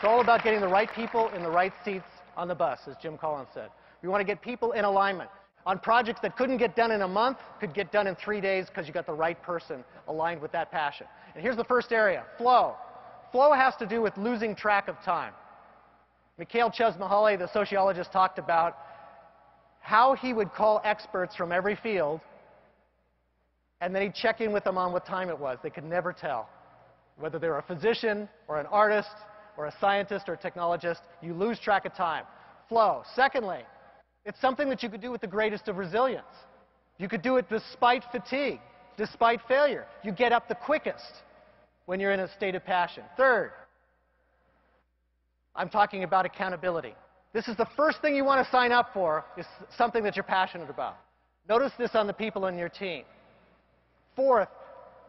It's all about getting the right people in the right seats on the bus, as Jim Collins said. We want to get people in alignment on projects that couldn't get done in a month, could get done in three days because you got the right person aligned with that passion. And here's the first area, flow. Flow has to do with losing track of time. Mihaly Csikszentmihalyi, the sociologist, talked about how he would call experts from every field, and then he'd check in with them on what time it was. They could never tell. Whether they were a physician or an artist or a scientist or a technologist, you lose track of time. Flow. Secondly, it's something that you could do with the greatest of resilience. You could do it despite fatigue, despite failure. You get up the quickest when you're in a state of passion. Third, I'm talking about accountability. This is the first thing you want to sign up for, is something that you're passionate about. Notice this on the people in your team. Fourth,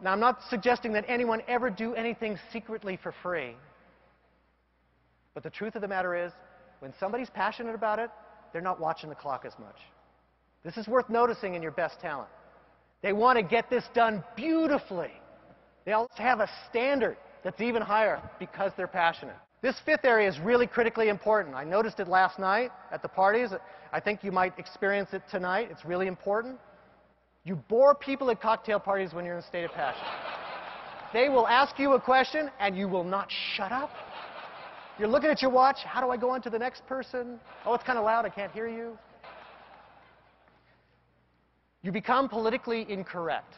now I'm not suggesting that anyone ever do anything secretly for free. But the truth of the matter is, when somebody's passionate about it, they're not watching the clock as much. This is worth noticing in your best talent. They want to get this done beautifully. They also have a standard that's even higher because they're passionate. This fifth area is really critically important. I noticed it last night at the parties. I think you might experience it tonight. It's really important. You bore people at cocktail parties when you're in a state of passion. They will ask you a question and you will not shut up. You're looking at your watch. How do I go on to the next person? Oh, it's kind of loud. I can't hear you. You become politically incorrect,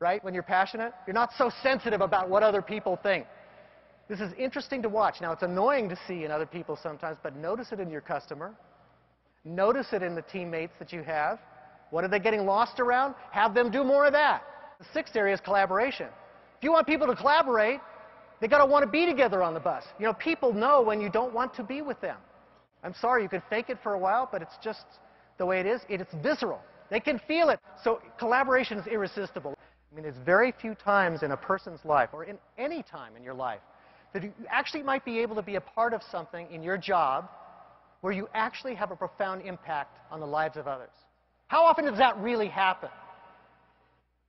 right? When you're passionate, you're not so sensitive about what other people think. This is interesting to watch. Now, it's annoying to see in other people sometimes, but notice it in your customer. Notice it in the teammates that you have. What are they getting lost around? Have them do more of that. The sixth area is collaboration. If you want people to collaborate, they got to want to be together on the bus. You know, people know when you don't want to be with them. I'm sorry, you can fake it for a while, but it's just the way it is. It, it's visceral. They can feel it. So collaboration is irresistible. I mean, there's very few times in a person's life, or in any time in your life, that you actually might be able to be a part of something in your job where you actually have a profound impact on the lives of others. How often does that really happen?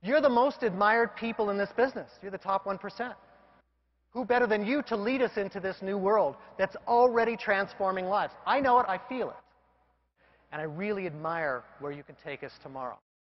You're the most admired people in this business. You're the top 1%. Who better than you to lead us into this new world that's already transforming lives? I know it, I feel it. And I really admire where you can take us tomorrow.